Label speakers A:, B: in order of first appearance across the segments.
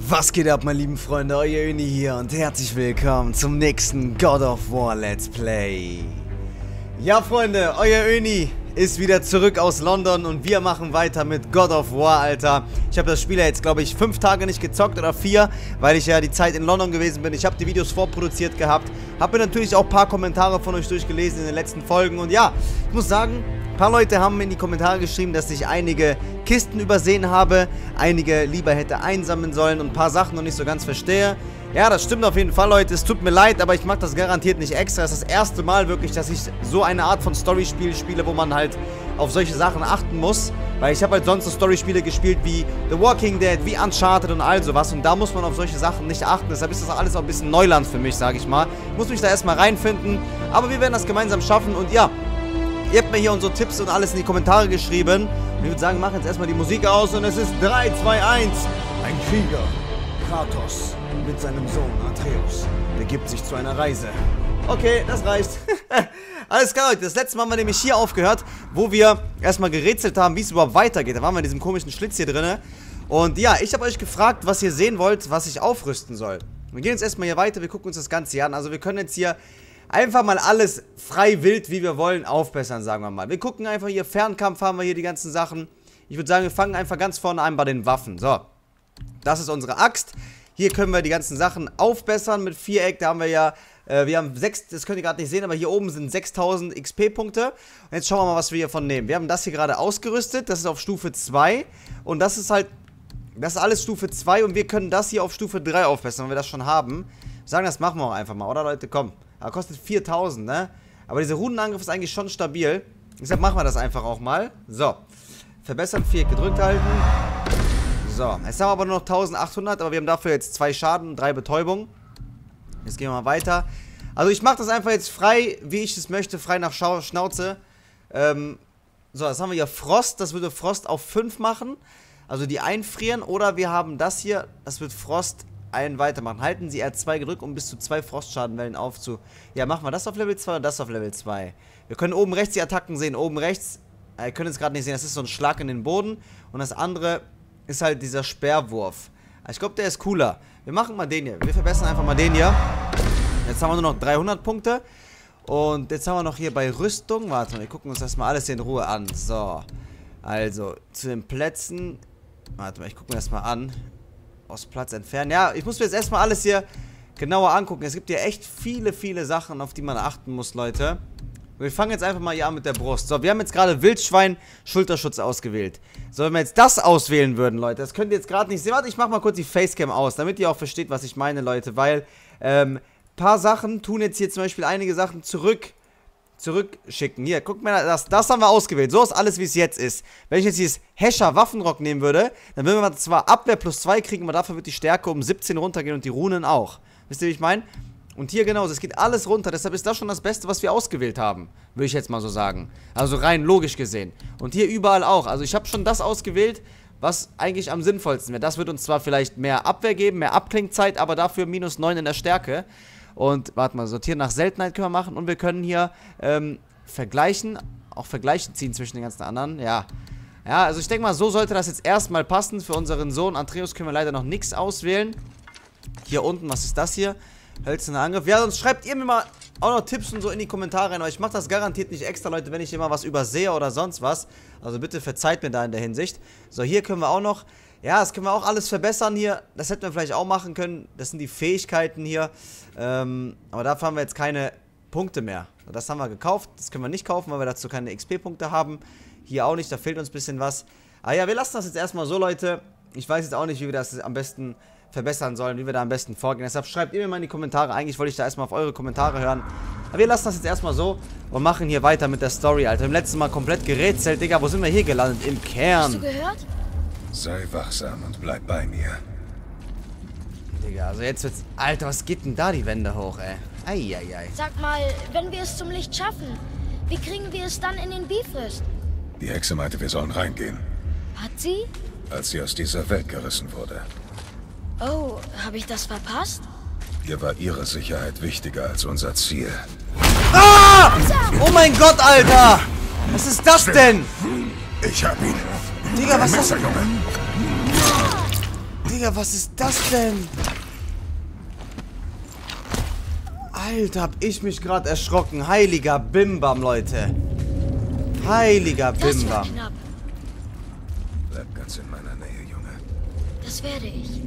A: Was geht ab, meine lieben Freunde? Euer Uni hier und herzlich willkommen zum nächsten God of War Let's Play. Ja, Freunde, euer Öni ist wieder zurück aus London und wir machen weiter mit God of War, Alter. Ich habe das Spiel ja jetzt, glaube ich, fünf Tage nicht gezockt oder vier, weil ich ja die Zeit in London gewesen bin. Ich habe die Videos vorproduziert gehabt, habe mir natürlich auch ein paar Kommentare von euch durchgelesen in den letzten Folgen und ja, ich muss sagen, ein paar Leute haben mir in die Kommentare geschrieben, dass ich einige Kisten übersehen habe, einige lieber hätte einsammeln sollen und ein paar Sachen noch nicht so ganz verstehe. Ja, das stimmt auf jeden Fall, Leute. Es tut mir leid, aber ich mache das garantiert nicht extra. Es ist das erste Mal wirklich, dass ich so eine Art von Story-Spiel spiele, wo man halt auf solche Sachen achten muss. Weil ich habe halt sonst so Story-Spiele gespielt wie The Walking Dead, wie Uncharted und all sowas. Und da muss man auf solche Sachen nicht achten. Deshalb ist das alles auch ein bisschen Neuland für mich, sage ich mal. Ich muss mich da erstmal reinfinden. Aber wir werden das gemeinsam schaffen. Und ja, Ihr habt mir hier unsere Tipps und alles in die Kommentare geschrieben. Und ich würde sagen, machen jetzt erstmal die Musik aus und es ist 3, 2, 1. Ein Krieger, Kratos, mit seinem Sohn Atreus, begibt sich zu einer Reise. Okay, das reicht. Alles klar, Leute. Das letzte Mal haben wir nämlich hier aufgehört, wo wir erstmal gerätselt haben, wie es überhaupt weitergeht. Da waren wir in diesem komischen Schlitz hier drin. Und ja, ich habe euch gefragt, was ihr sehen wollt, was ich aufrüsten soll. Wir gehen jetzt erstmal hier weiter, wir gucken uns das Ganze hier an. Also wir können jetzt hier einfach mal alles frei wild, wie wir wollen, aufbessern, sagen wir mal. Wir gucken einfach hier, Fernkampf haben wir hier die ganzen Sachen. Ich würde sagen, wir fangen einfach ganz vorne an bei den Waffen. So, das ist unsere Axt. Hier können wir die ganzen Sachen aufbessern mit Viereck. Da haben wir ja, äh, wir haben 6, das könnt ihr gerade nicht sehen, aber hier oben sind 6000 XP-Punkte. Und jetzt schauen wir mal, was wir hiervon nehmen. Wir haben das hier gerade ausgerüstet. Das ist auf Stufe 2. Und das ist halt, das ist alles Stufe 2. Und wir können das hier auf Stufe 3 aufbessern, wenn wir das schon haben. Sagen, das machen wir auch einfach mal, oder Leute? Komm. Aber kostet 4000, ne? Aber dieser Runenangriff ist eigentlich schon stabil. Deshalb machen wir das einfach auch mal. So. Verbessern, 4 gedrückt halten. So. Jetzt haben wir aber nur noch 1800, aber wir haben dafür jetzt zwei Schaden, drei Betäubung. Jetzt gehen wir mal weiter. Also ich mache das einfach jetzt frei, wie ich es möchte, frei nach Schau Schnauze. Ähm, so, das haben wir hier Frost. Das würde Frost auf 5 machen. Also die einfrieren. Oder wir haben das hier. Das wird Frost einen weitermachen. Halten Sie R2 gedrückt, um bis zu zwei Frostschadenwellen aufzu... Ja, machen wir das auf Level 2 oder das auf Level 2? Wir können oben rechts die Attacken sehen. Oben rechts, äh, ihr könnt es gerade nicht sehen, das ist so ein Schlag in den Boden. Und das andere ist halt dieser Sperrwurf. Ich glaube, der ist cooler. Wir machen mal den hier. Wir verbessern einfach mal den hier. Jetzt haben wir nur noch 300 Punkte. Und jetzt haben wir noch hier bei Rüstung. Warte mal, wir gucken uns das mal alles hier in Ruhe an. So. Also, zu den Plätzen. Warte mal, ich gucke mir das mal an aus Platz entfernen. Ja, ich muss mir jetzt erstmal alles hier genauer angucken. Es gibt hier echt viele, viele Sachen, auf die man achten muss, Leute. Wir fangen jetzt einfach mal hier an mit der Brust. So, wir haben jetzt gerade Wildschwein Schulterschutz ausgewählt. So, wenn wir jetzt das auswählen würden, Leute, das könnt ihr jetzt gerade nicht sehen. Warte, ich mach mal kurz die Facecam aus, damit ihr auch versteht, was ich meine, Leute. Weil, ähm, paar Sachen tun jetzt hier zum Beispiel einige Sachen zurück zurückschicken. Hier, guck mal, das, das haben wir ausgewählt. So ist alles, wie es jetzt ist. Wenn ich jetzt dieses Hescher Waffenrock nehmen würde, dann würden wir zwar Abwehr plus 2 kriegen, aber dafür wird die Stärke um 17 runtergehen und die Runen auch. Wisst ihr, wie ich meine? Und hier genauso, es geht alles runter, deshalb ist das schon das Beste, was wir ausgewählt haben. Würde ich jetzt mal so sagen. Also rein logisch gesehen. Und hier überall auch. Also ich habe schon das ausgewählt, was eigentlich am sinnvollsten wäre. Das wird uns zwar vielleicht mehr Abwehr geben, mehr Abklingzeit, aber dafür minus 9 in der Stärke. Und warte mal, sortieren nach Seltenheit können wir machen. Und wir können hier ähm, vergleichen, auch Vergleiche ziehen zwischen den ganzen anderen. Ja. Ja, also ich denke mal, so sollte das jetzt erstmal passen. Für unseren Sohn Andreas können wir leider noch nichts auswählen. Hier unten, was ist das hier? Hölzerner Angriff. Ja, sonst schreibt ihr mir mal auch noch Tipps und so in die Kommentare rein. Aber ich mache das garantiert nicht extra, Leute, wenn ich immer was übersehe oder sonst was. Also bitte verzeiht mir da in der Hinsicht. So, hier können wir auch noch ja, das können wir auch alles verbessern hier. Das hätten wir vielleicht auch machen können. Das sind die Fähigkeiten hier. Ähm, aber dafür haben wir jetzt keine Punkte mehr. Das haben wir gekauft. Das können wir nicht kaufen, weil wir dazu keine XP-Punkte haben. Hier auch nicht, da fehlt uns ein bisschen was. Aber ja, wir lassen das jetzt erstmal so, Leute. Ich weiß jetzt auch nicht, wie wir das am besten verbessern sollen, wie wir da am besten vorgehen. Deshalb schreibt ihr mir mal in die Kommentare. Eigentlich wollte ich da erstmal auf eure Kommentare hören. Aber wir lassen das jetzt erstmal so und machen hier weiter mit der Story, Alter. Im letzten Mal komplett gerätselt. Digga, wo sind wir hier gelandet? Im Kern. Hast du gehört?
B: Sei wachsam und bleib bei mir.
A: Digga, also jetzt wird's... Alter, was geht denn da die Wände hoch, ey? Eieiei.
C: Sag mal, wenn wir es zum Licht schaffen, wie kriegen wir es dann in den Bifrost?
B: Die Hexe meinte, wir sollen reingehen.
C: Hat sie?
B: Als sie aus dieser Welt gerissen wurde.
C: Oh, habe ich das verpasst?
B: Ihr war ihre Sicherheit wichtiger als unser Ziel.
A: Ah! Oh mein Gott, Alter! Was ist das denn?
B: Ich hab ihn.
A: Digga, was ist das? Digga, was ist das denn? Alter, hab ich mich gerade erschrocken. Heiliger Bimbam, Leute. Heiliger Bimbam.
B: Bleib ganz in meiner Nähe, Junge.
C: Das werde ich.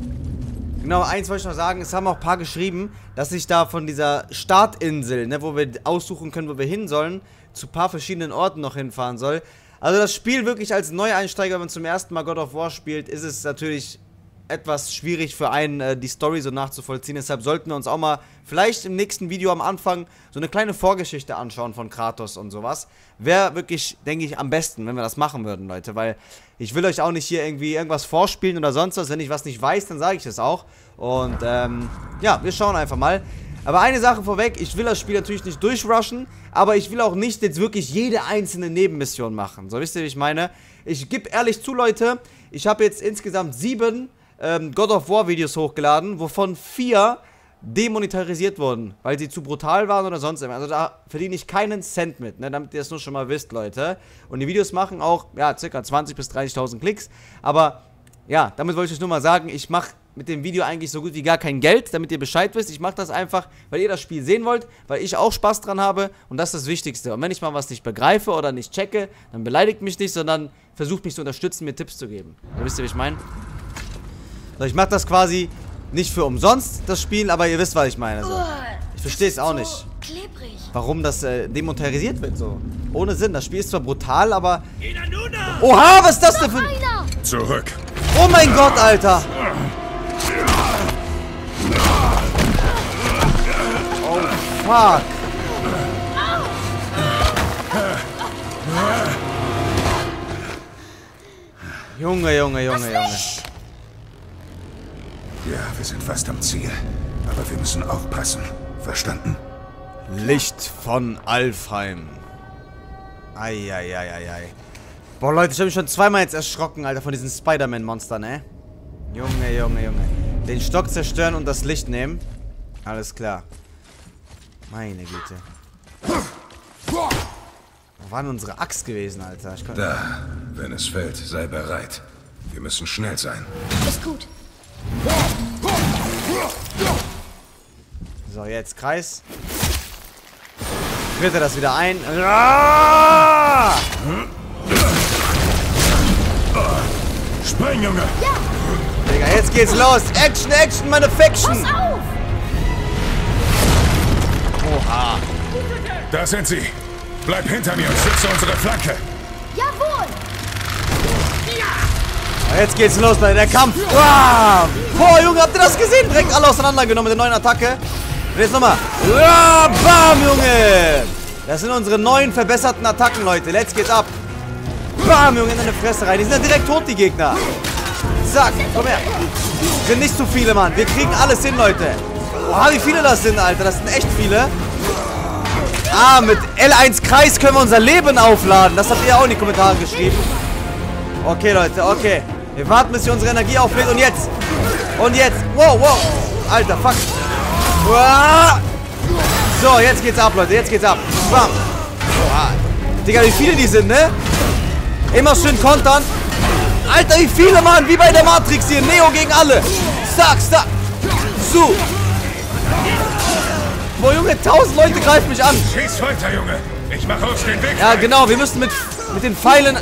A: Genau, eins wollte ich noch sagen. Es haben auch ein paar geschrieben, dass ich da von dieser Startinsel, ne, wo wir aussuchen können, wo wir hin sollen, zu ein paar verschiedenen Orten noch hinfahren soll. Also das Spiel wirklich als Neueinsteiger, wenn man zum ersten Mal God of War spielt, ist es natürlich etwas schwierig für einen, äh, die Story so nachzuvollziehen. Deshalb sollten wir uns auch mal vielleicht im nächsten Video am Anfang so eine kleine Vorgeschichte anschauen von Kratos und sowas. Wäre wirklich, denke ich, am besten, wenn wir das machen würden, Leute. Weil ich will euch auch nicht hier irgendwie irgendwas vorspielen oder sonst was. Wenn ich was nicht weiß, dann sage ich es auch. Und ähm, ja, wir schauen einfach mal. Aber eine Sache vorweg, ich will das Spiel natürlich nicht durchrushen, aber ich will auch nicht jetzt wirklich jede einzelne Nebenmission machen. So, wisst ihr, wie ich meine? Ich gebe ehrlich zu, Leute, ich habe jetzt insgesamt sieben ähm, God of War Videos hochgeladen, wovon vier demonetarisiert wurden, weil sie zu brutal waren oder sonst irgendwas. Also da verdiene ich keinen Cent mit, ne, damit ihr das nur schon mal wisst, Leute. Und die Videos machen auch, ja, circa 20.000 bis 30.000 Klicks, aber ja, damit wollte ich euch nur mal sagen, ich mache mit dem Video eigentlich so gut wie gar kein Geld, damit ihr Bescheid wisst. Ich mache das einfach, weil ihr das Spiel sehen wollt, weil ich auch Spaß dran habe und das ist das Wichtigste. Und wenn ich mal was nicht begreife oder nicht checke, dann beleidigt mich nicht, sondern versucht mich zu unterstützen, mir Tipps zu geben. So, wisst ihr, wie ich meine? So, ich mache das quasi nicht für umsonst, das Spiel, aber ihr wisst, was ich meine. So. Ich verstehe es auch
C: so
A: nicht,
C: klebrig.
A: warum das äh, demonetarisiert wird so. Ohne Sinn. Das Spiel ist zwar brutal, aber... Oha, was ist das denn für...
B: Zurück.
A: Oh mein Gott, Alter! Oh, fuck! Junge, Junge, Junge, Junge.
B: Ja, wir sind fast am Ziel. Aber wir müssen aufpassen. Verstanden?
A: Licht von Alfheim. Eieieiei. Boah, Leute, ich habe mich schon zweimal jetzt erschrocken, Alter, von diesen Spider-Man-Monstern, ne? Junge, Junge, Junge. Den Stock zerstören und das Licht nehmen. Alles klar. Meine Güte. Wo war denn unsere Axt gewesen, Alter?
B: Da. Wenn es fällt, sei bereit. Wir müssen schnell sein.
C: Ist gut.
A: So, jetzt Kreis. Friert er das wieder ein. Ah!
B: Spring, Junge!
A: Digga, jetzt geht's los. Action, Action, meine Faction.
C: Pass auf!
A: Oha.
B: Da sind sie. Bleib hinter mir und schütze unsere Flanke.
C: Jawohl!
A: Jetzt geht's los, Leute. Der Kampf. Wow. Boah, Junge, habt ihr das gesehen? Direkt alle auseinandergenommen mit der neuen Attacke. Und jetzt nochmal. Ja, bam, Junge. Das sind unsere neuen verbesserten Attacken, Leute. Let's geht's ab. Bam, Junge, in deine Fresse rein. Die sind ja direkt tot, die Gegner. Zack, komm her. Sind nicht zu viele, Mann. Wir kriegen alles hin, Leute. Boah, wie viele das sind, Alter. Das sind echt viele. Ah, mit L1 Kreis können wir unser Leben aufladen. Das habt ihr auch in die Kommentare geschrieben. Okay, Leute, okay. Wir warten, bis sie unsere Energie auflädt. Und jetzt. Und jetzt. Wow, wow. Alter, fuck. Uah. So, jetzt geht's ab, Leute. Jetzt geht's ab. Bam. Digga, wie viele die sind, ne? Immer schön kontern. Alter, wie viele, Mann. Wie bei der Matrix hier. Neo gegen alle. Zack, zack. Zu. Boah, Junge, tausend Leute greifen mich an.
B: Schieß weiter, Junge. Ich mache uns den Weg.
A: Ja, genau. Wir müssen mit, mit den Pfeilen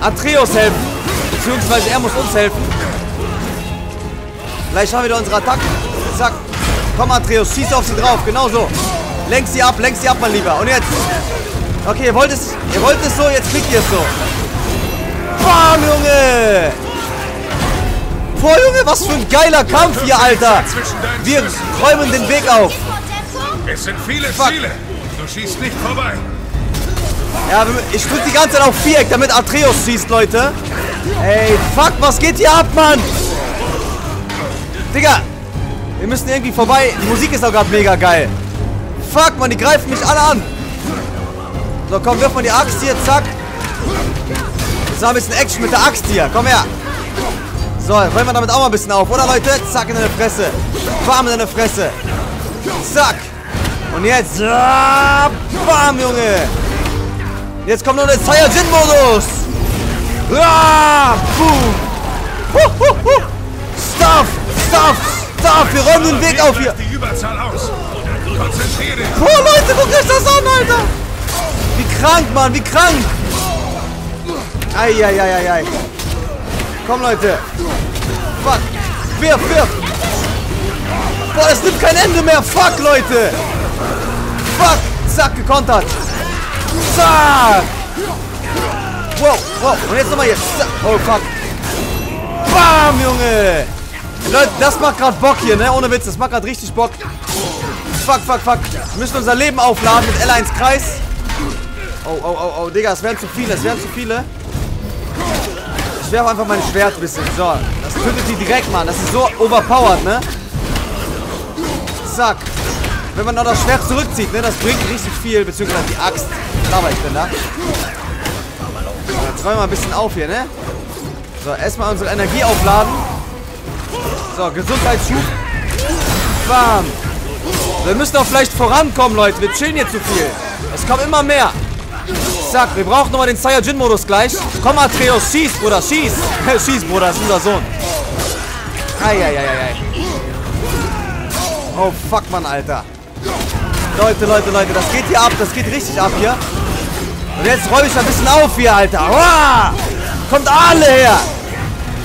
A: Atreus helfen. Beziehungsweise er muss uns helfen. Gleich haben wir wieder unsere Attacken. Zack. Komm, Atreus, schieß auf sie drauf. Genau so. Lenk sie ab, lenk sie ab, mein Lieber. Und jetzt. Okay, ihr wollt es, ihr wollt es so, jetzt kriegt ihr es so. Bam, Junge. Boah, Junge, was für ein geiler Kampf hier, Alter. Wir räumen den Weg auf.
B: Es sind viele
A: Fuck.
B: Ziele. Du schießt nicht vorbei.
A: Ja, ich drück die ganze Zeit auf Viereck, damit Atreus schießt, Leute. Ey, fuck, was geht hier ab, Mann? Digga, wir müssen irgendwie vorbei. Die Musik ist auch gerade mega geil. Fuck, Mann, die greifen mich alle an. So, komm, wirf mal die Axt hier, zack. Jetzt haben wir ein bisschen Action mit der Axt hier. Komm her. So, räumen wir damit auch mal ein bisschen auf, oder Leute? Zack, in deine Fresse. Bam, in deine Fresse. Zack. Und jetzt. Bam, Junge. Jetzt kommt noch der Saiyajin-Modus. Ah, hu. Star auf, wir räumen den Weg auf hier. Oh, Leute, guckt euch das an, Alter. Wie krank, Mann, wie krank. Eieieiei. Komm, Leute. Fuck. Wirf, wirf. Boah, es nimmt kein Ende mehr. Fuck, Leute. Fuck. Zack, gekontert. Zack. Wow, wow. Und jetzt nochmal hier. Oh, fuck. Bam, Junge. Leute, das macht gerade Bock hier, ne? Ohne Witz, das macht gerade richtig Bock. Fuck, fuck, fuck. Wir müssen unser Leben aufladen mit L1 Kreis. Oh, oh, oh, oh, Digga, es werden zu viele, es werden zu viele. Ich werfe einfach mein Schwert ein bisschen. So, das tötet die direkt, Mann. Das ist so overpowered, ne? Zack. Wenn man noch das Schwert zurückzieht, ne? Das bringt richtig viel, beziehungsweise die Axt. Ich denn da? Jetzt räumen wir ein bisschen auf hier, ne? So, erstmal unsere Energie aufladen. So, Gesundheitsschub. Bam. Wir müssen auch vielleicht vorankommen, Leute. Wir chillen hier zu viel. Es kommt immer mehr. Zack, wir brauchen nochmal den Saiyajin-Modus gleich. Komm, Atreus, schieß, Bruder, schieß. schieß, Bruder, das ist unser Sohn. Eieieiei. Oh, fuck, Mann, Alter. Leute, Leute, Leute, das geht hier ab. Das geht richtig ab hier. Und jetzt räume ich ein bisschen auf hier, Alter. Wow. Kommt alle her.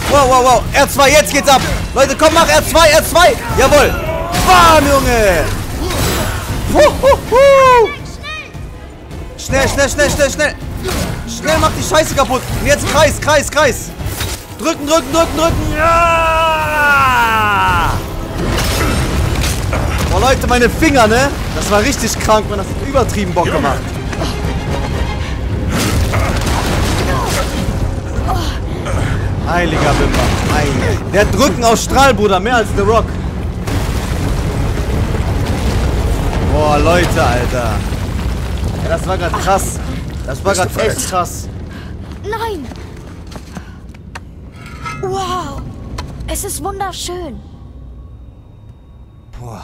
A: Wow, wow, wow. R2, jetzt geht's ab. Leute, komm, mach R2, R2. Jawohl. Bam, Junge. Huhuhu. Schnell, schnell, schnell, schnell, schnell. Schnell, mach die Scheiße kaputt. Und jetzt Kreis, Kreis, Kreis. Drücken, drücken, drücken, drücken. Ja. Boah, Leute, meine Finger, ne? Das war richtig krank, man. Das hat übertrieben Bock gemacht. Heiliger Wimper. Heilig. Der hat Drücken aus Strahl, Bruder. Mehr als The Rock. Boah, Leute, Alter. Ja, das war gerade krass. Das war gerade echt krass.
C: Nein! Wow! Es ist wunderschön.
A: Boah.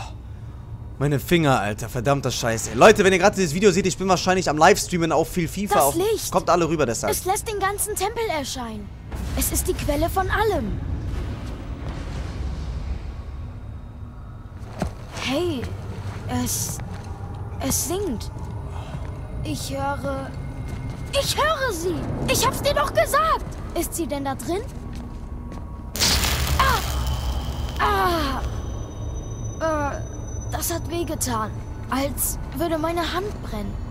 A: Meine Finger, Alter. Verdammter Scheiße. Leute, wenn ihr gerade dieses Video seht, ich bin wahrscheinlich am Livestreamen auf viel FIFA.
C: Das
A: auf,
C: Licht.
A: Kommt alle rüber deshalb.
C: Es lässt den ganzen Tempel erscheinen. Es ist die Quelle von allem. Hey, es. Es singt. Ich höre. Ich höre sie! Ich hab's dir doch gesagt! Ist sie denn da drin? Ah! Ah! Äh, das hat wehgetan. Als würde meine Hand brennen.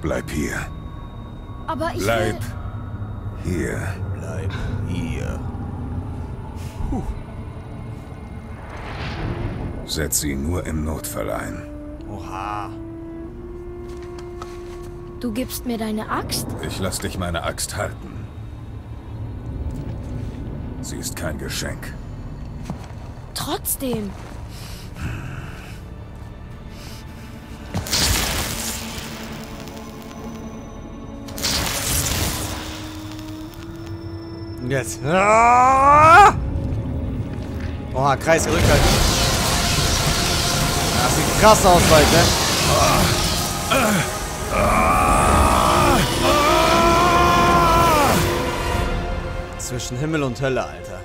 B: Bleib hier.
C: Aber ich
B: Bleib
C: will...
B: hier.
A: Bleib hier.
B: Setz sie nur im Notfall ein.
A: Oha.
C: Du gibst mir deine Axt?
B: Ich lass dich meine Axt halten. Sie ist kein Geschenk.
C: Trotzdem.
A: Und jetzt. Ah! Oha, Kreis gerückt halt. Das sieht krass aus, Leute. Zwischen Himmel und Hölle, Alter.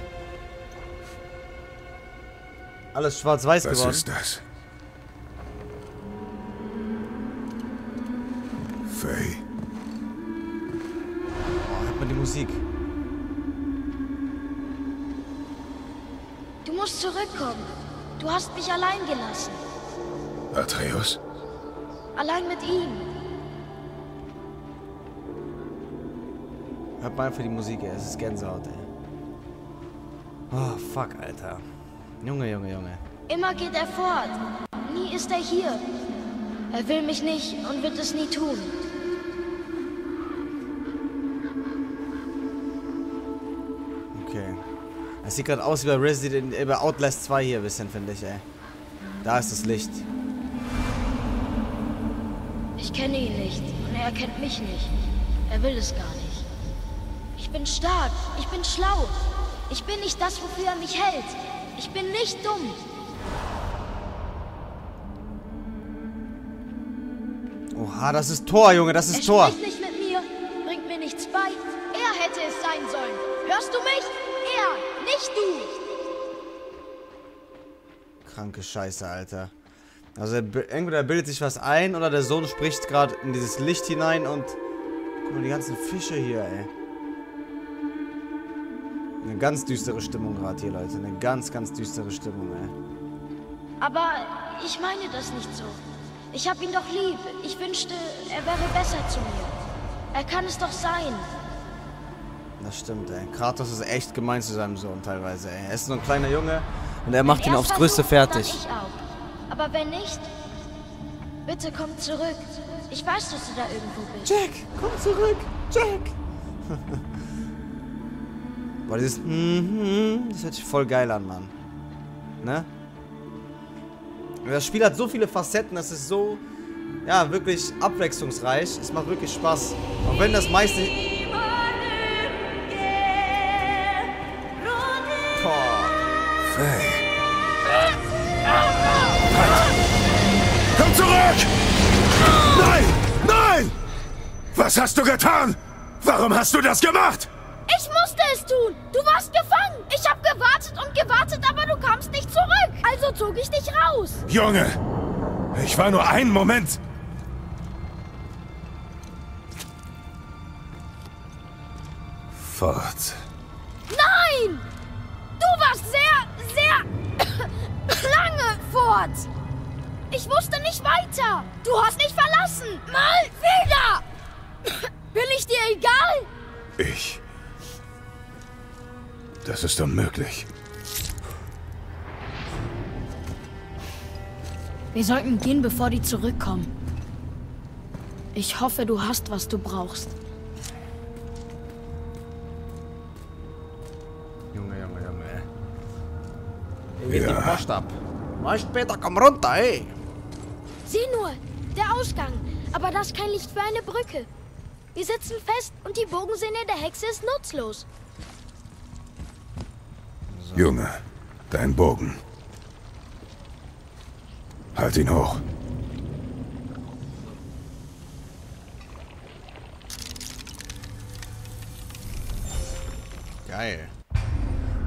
A: Alles schwarz-weiß
B: Was
A: geworden.
B: ist das?
C: Hast mich allein gelassen.
B: Atreus?
C: Allein mit ihm.
A: Hört mal einfach die Musik, ey. Es ist Gänsehaut, ey. Oh, fuck, Alter. Junge, Junge, Junge.
C: Immer geht er fort. Nie ist er hier. Er will mich nicht und wird es nie tun.
A: Okay. Es sieht gerade aus wie bei Resident äh, bei Outlast 2 hier ein bisschen, finde ich, ey. Da ist das Licht.
C: Ich kenne ihn nicht und er kennt mich nicht. Er will es gar nicht. Ich bin stark. Ich bin schlau. Ich bin nicht das, wofür er mich hält. Ich bin nicht dumm.
A: Oha, das ist Tor, Junge, das
C: Er
A: ist Tor.
C: spricht nicht
A: Kranke Scheiße, Alter. Also entweder bildet sich was ein oder der Sohn spricht gerade in dieses Licht hinein und... Guck mal, die ganzen Fische hier, ey. Eine ganz düstere Stimmung gerade hier, Leute. Eine ganz, ganz düstere Stimmung, ey.
C: Aber ich meine das nicht so. Ich hab ihn doch lieb. Ich wünschte, er wäre besser zu mir. Er kann es doch sein.
A: Das stimmt, ey. Kratos ist echt gemein zu seinem Sohn teilweise, ey. Er ist so ein kleiner Junge und er macht ihn aufs Größte fertig.
C: Aber wenn nicht, bitte komm zurück. Ich weiß, dass du da irgendwo bist.
A: Jack, komm zurück. Jack. Boah, dieses mhm, das hört sich voll geil an, Mann. Ne? Das Spiel hat so viele Facetten, das ist so, ja, wirklich abwechslungsreich. Es macht wirklich Spaß. Auch wenn das meiste...
B: Zurück! Nein! Nein! Was hast du getan? Warum hast du das gemacht?
C: Ich musste es tun. Du warst gefangen. Ich habe gewartet und gewartet, aber du kamst nicht zurück. Also zog ich dich raus.
B: Junge, ich war nur einen Moment. Fort. Das ist unmöglich.
C: Wir sollten gehen, bevor die zurückkommen. Ich hoffe, du hast, was du brauchst.
A: Junge, Junge, Junge. Hier geht ja. die Post ab. Mal später, komm runter, ey.
C: Sieh nur, der Ausgang. Aber das ist kein Licht für eine Brücke. Wir sitzen fest und die Bogensinne der Hexe ist nutzlos.
B: Junge, dein Bogen. Halt ihn hoch.
A: Geil.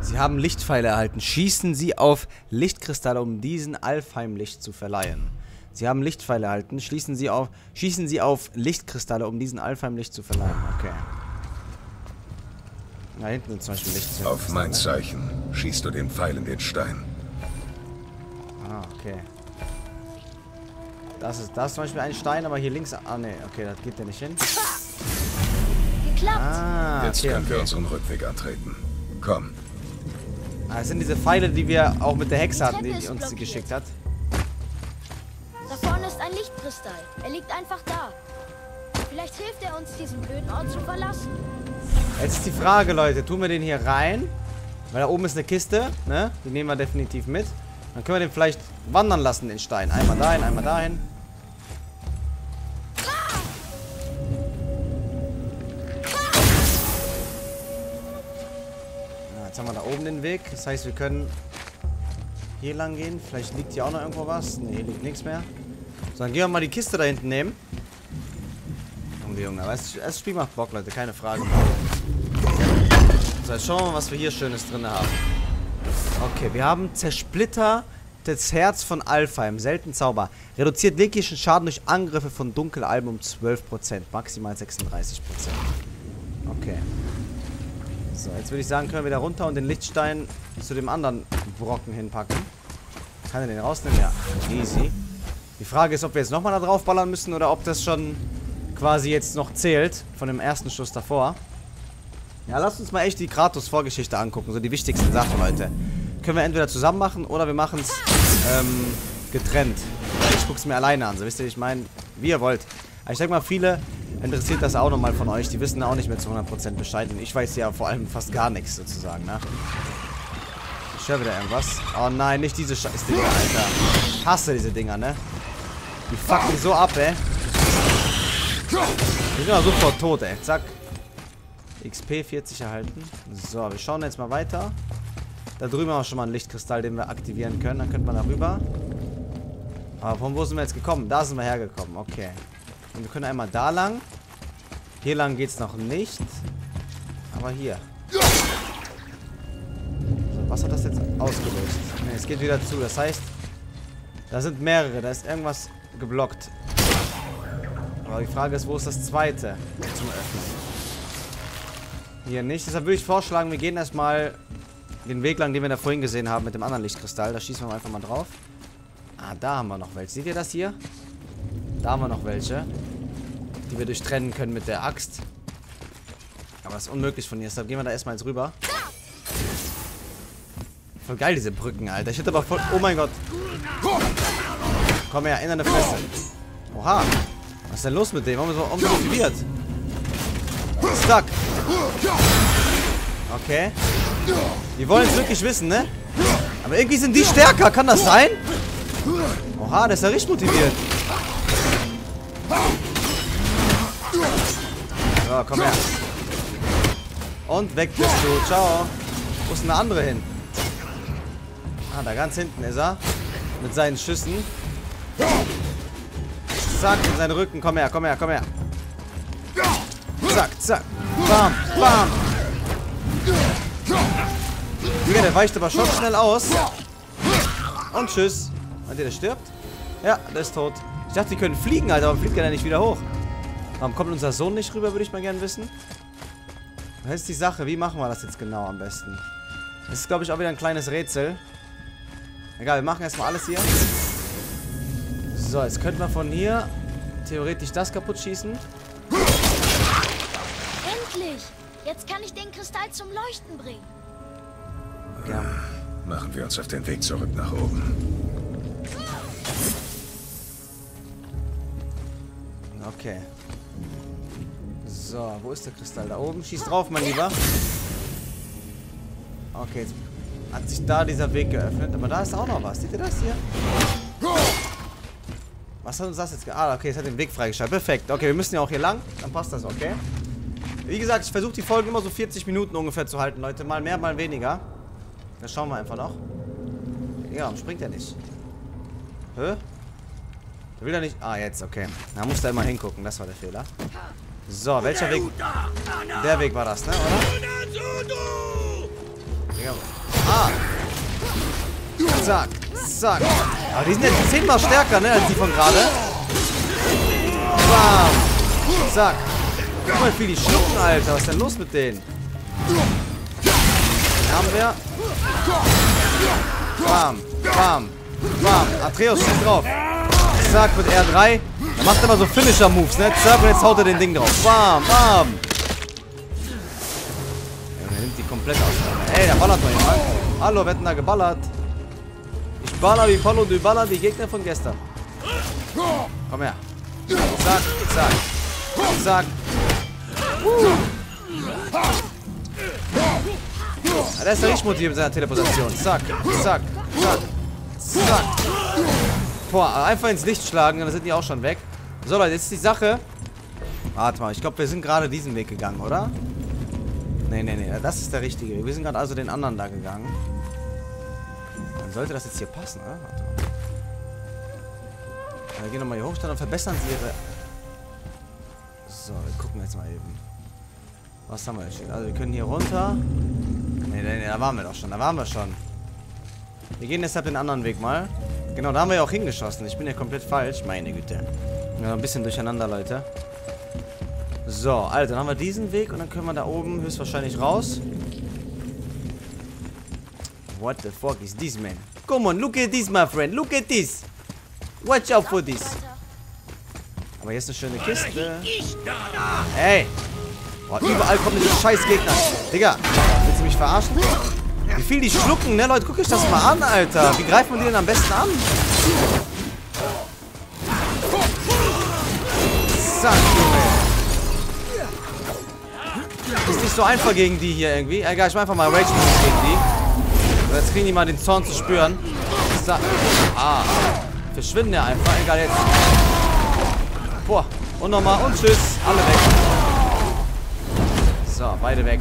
A: Sie haben Lichtpfeile erhalten. Schießen Sie auf Lichtkristalle, um diesen Alfheim-Licht zu verleihen. Sie haben Lichtpfeile erhalten. Schließen Sie auf, schießen Sie auf Lichtkristalle, um diesen Alfheim-Licht zu verleihen. Okay. Da hinten sind zum Beispiel Licht.
B: Auf mein Zeichen schießt du den Pfeil in den Stein.
A: Ah, okay. Das ist, das ist zum Beispiel ein Stein, aber hier links... Ah, ne, okay, das geht ja nicht hin.
C: Geklappt.
B: Ah, Jetzt okay, können okay. wir unseren Rückweg antreten. Komm.
A: Ah, das sind diese Pfeile, die wir auch mit der Hexe hatten, die, die uns blockiert. geschickt hat.
C: Da vorne ist ein Lichtkristall. Er liegt einfach da. Vielleicht hilft er uns, diesen blöden Ort zu verlassen.
A: Jetzt ist die Frage, Leute. Tun wir den hier rein? Weil da oben ist eine Kiste, ne? Die nehmen wir definitiv mit. Dann können wir den vielleicht wandern lassen, den Stein. Einmal dahin, einmal dahin. Ja, jetzt haben wir da oben den Weg. Das heißt, wir können hier lang gehen. Vielleicht liegt hier auch noch irgendwo was. Ne, hier liegt nichts mehr. So, dann gehen wir mal die Kiste da hinten nehmen. Junge, Junge. Weißt du, das Spiel macht Bock, Leute. Keine Frage. So, jetzt schauen wir mal, was wir hier Schönes drin haben. Okay, wir haben Zersplitter des Herz von Alfheim. Selten Zauber. Reduziert legischen Schaden durch Angriffe von Dunkelalben um 12%. Maximal 36%. Okay. So, jetzt würde ich sagen, können wir wieder runter und den Lichtstein zu dem anderen Brocken hinpacken. Kann er den rausnehmen? Ja. Easy. Die Frage ist, ob wir jetzt nochmal da drauf ballern müssen oder ob das schon quasi jetzt noch zählt von dem ersten Schuss davor. Ja, lasst uns mal echt die Kratos-Vorgeschichte angucken. So die wichtigsten Sachen, Leute. Können wir entweder zusammen machen oder wir machen es ähm, getrennt. Ich gucke es mir alleine an. So wisst ihr, ich meine, wie ihr wollt. Aber ich denke mal, viele interessiert das auch nochmal von euch. Die wissen auch nicht mehr zu 100% Bescheid. Und ich weiß ja vor allem fast gar nichts sozusagen, ne? Ich höre wieder irgendwas. Oh nein, nicht diese Scheiß-Dinger, Alter. Ich hasse diese Dinger, ne? Die fucken so ab, ey. Wir sind ja sofort tot, ey. Zack. XP 40 erhalten. So, wir schauen jetzt mal weiter. Da drüben haben wir schon mal einen Lichtkristall, den wir aktivieren können. Dann könnte man da rüber. Aber von wo sind wir jetzt gekommen? Da sind wir hergekommen. Okay. Und wir können einmal da lang. Hier lang geht es noch nicht. Aber hier. So, was hat das jetzt ausgelöst? Ne, es geht wieder zu. Das heißt, da sind mehrere. Da ist irgendwas geblockt. Aber die Frage ist, wo ist das zweite zum Öffnen? Hier nicht. Deshalb würde ich vorschlagen, wir gehen erstmal den Weg lang, den wir da vorhin gesehen haben mit dem anderen Lichtkristall. Da schießen wir einfach mal drauf. Ah, da haben wir noch welche. Seht ihr das hier? Da haben wir noch welche. Die wir durchtrennen können mit der Axt. Aber das ist unmöglich von hier. Deshalb gehen wir da erstmal jetzt rüber. Voll geil, diese Brücken, Alter. Ich hätte aber voll... Oh mein Gott. Komm her, in eine Fresse. Oha. Was ist denn los mit dem? Warum ist er so motiviert? Stuck. Okay. Die wollen es wirklich wissen, ne? Aber irgendwie sind die stärker. Kann das sein? Oha, der ist ja richtig motiviert. So, komm her. Und weg bist du. Ciao. Wo ist denn der andere hin? Ah, da ganz hinten ist er. Mit seinen Schüssen. Zack, in seinen Rücken. Komm her, komm her, komm her. Zack, zack. Bam, bam. Digga, der weicht aber schon schnell aus. Und tschüss. Meint ihr, der stirbt? Ja, der ist tot. Ich dachte, die können fliegen, Alter. Warum fliegt der nicht wieder hoch? Warum kommt unser Sohn nicht rüber, würde ich mal gerne wissen. Das ist die Sache. Wie machen wir das jetzt genau am besten? Das ist, glaube ich, auch wieder ein kleines Rätsel. Egal, wir machen erstmal alles hier. So, jetzt könnten wir von hier theoretisch das kaputt schießen.
C: Endlich! Jetzt kann ich den Kristall zum Leuchten bringen.
A: Ja.
B: Machen wir uns auf den Weg zurück nach oben.
A: Okay. So, wo ist der Kristall? Da oben. Schieß drauf, mein Lieber. Okay, jetzt hat sich da dieser Weg geöffnet. Aber da ist auch noch was. Seht ihr das hier? Was hat uns das jetzt ge Ah, okay, es hat den Weg freigeschaltet. Perfekt. Okay, wir müssen ja auch hier lang. Dann passt das, okay? Wie gesagt, ich versuche die Folgen immer so 40 Minuten ungefähr zu halten, Leute. Mal mehr, mal weniger. Das schauen wir einfach noch. Ja, warum springt er nicht? Hä? Der will er nicht... Ah, jetzt, okay. Da muss er immer hingucken. Das war der Fehler. So, welcher Weg? Der Weg war das, ne, oder? Ah! Zack, zack. Aber die sind jetzt zehnmal stärker, ne, als die von gerade. Bam! Zack. Guck mal, wie die schlucken, Alter. Was ist denn los mit denen? Den haben wir. Bam, bam, bam. Atreus steht drauf. Zack, mit R3. Er macht immer so Finisher-Moves, ne? Zack, und jetzt haut er den Ding drauf. Bam, bam. Der nimmt die komplett aus. Ey, der ballert mal jemand. Hallo, wer hat denn da geballert? Ich baller wie Polo, du baller die Gegner von gestern. Komm her. Zack, zack. Zack. Ja, der ist ja richtig motiviert mit seiner Teleportation. Zack, zack, zack, zack. Boah, einfach ins Licht schlagen, dann sind die auch schon weg. So, Leute, jetzt ist die Sache. Warte mal, ich glaube, wir sind gerade diesen Weg gegangen, oder? Nee, nee, nee, das ist der richtige. Wir sind gerade also den anderen da gegangen. Dann sollte das jetzt hier passen, oder? Warte mal. Wir gehen nochmal hier hoch, dann verbessern sie ihre... So, wir gucken jetzt mal eben. Was haben wir jetzt? Also, wir können hier runter. Nee, nee, nee, da waren wir doch schon. Da waren wir schon. Wir gehen deshalb den anderen Weg mal. Genau, da haben wir ja auch hingeschossen. Ich bin ja komplett falsch. Meine Güte. Ja, ein bisschen durcheinander, Leute. So, also, dann haben wir diesen Weg und dann können wir da oben höchstwahrscheinlich raus. What the fuck is this, man? Come on, look at this, my friend. Look at this. Watch out for this. Aber hier ist eine schöne Kiste. Ey. Boah, überall kommen diese scheiß Gegner. Digga, willst du mich verarschen? Wie viel die schlucken, ne, Leute? Guck euch das mal an, Alter. Wie greift man die denn am besten an? Zack, Junge. Ist nicht so einfach gegen die hier irgendwie. Egal, ich mach einfach mal Rage gegen die. So, jetzt kriegen die mal den Zorn zu spüren. Zack. Ah. Verschwinden ja einfach. Egal, jetzt. Boah. Und nochmal. Und tschüss. Alle weg. So, beide weg.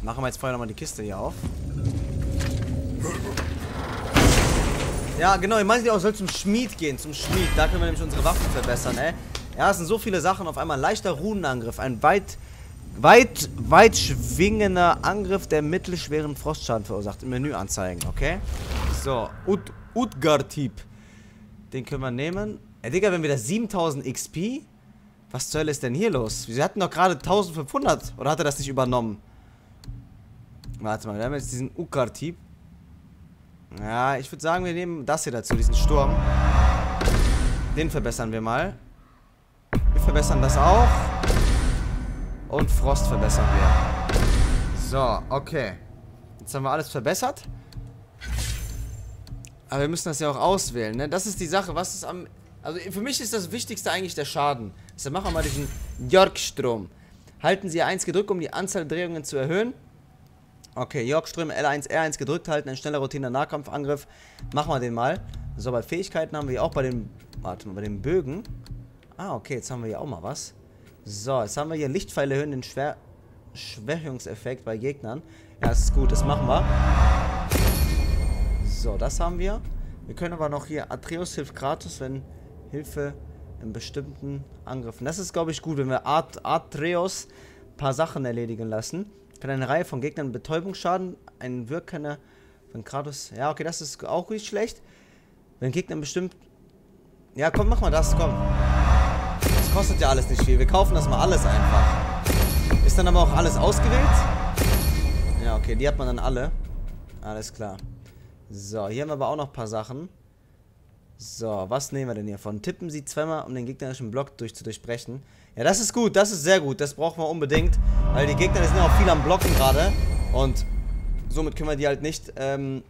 A: Machen wir jetzt vorher nochmal die Kiste hier auf. Ja, genau. Ich meinte auch, soll zum Schmied gehen. Zum Schmied. Da können wir nämlich unsere Waffen verbessern, ey. Ja, es sind so viele Sachen. Auf einmal ein leichter Runenangriff. Ein weit Weit, weit schwingender Angriff, der mittelschweren Frostschaden verursacht. Im Menü anzeigen, okay? So, Ut Utgar-Typ. Den können wir nehmen. Ey, Digga, wenn wir da 7000 XP... Was zur Hölle ist denn hier los? Wir hatten doch gerade 1500. Oder hat er das nicht übernommen? Warte mal, wir haben jetzt diesen Ukar-Typ. Ja, ich würde sagen, wir nehmen das hier dazu, diesen Sturm. Den verbessern wir mal. Wir verbessern das auch. Und Frost verbessern wir. So, okay. Jetzt haben wir alles verbessert. Aber wir müssen das ja auch auswählen, ne? Das ist die Sache, was ist am... Also für mich ist das Wichtigste eigentlich der Schaden. Deshalb machen wir mal diesen Yorkstrom. Halten Sie 1 gedrückt, um die Anzahl der Drehungen zu erhöhen. Okay, Yorkstrom L1, R1 gedrückt halten, ein schneller Routine Nahkampfangriff. Machen wir den mal. So, bei Fähigkeiten haben wir auch bei den... Warte mal, bei den Bögen. Ah, okay, jetzt haben wir hier auch mal was. So, jetzt haben wir hier Lichtpfeil erhöhen, den Schwer Schwächungseffekt bei Gegnern. Ja, das ist gut, das machen wir. So, das haben wir. Wir können aber noch hier Atreus hilft Kratos, wenn Hilfe in bestimmten Angriffen. Das ist, glaube ich, gut, wenn wir At Atreus ein paar Sachen erledigen lassen. Kann eine Reihe von Gegnern Betäubungsschaden, einen Wirkender von Kratos. Ja, okay, das ist auch nicht schlecht. Wenn Gegner bestimmt... Ja, komm, mach mal das, komm kostet ja alles nicht viel. Wir kaufen das mal alles einfach. Ist dann aber auch alles ausgewählt? Ja, okay, die hat man dann alle. Alles klar. So, hier haben wir aber auch noch ein paar Sachen. So, was nehmen wir denn hier von? Tippen Sie zweimal, um den gegnerischen Block durch zu durchbrechen. Ja, das ist gut, das ist sehr gut. Das brauchen wir unbedingt. Weil die Gegner sind ja auch viel am Blocken gerade. Und somit können wir die halt nicht ähm,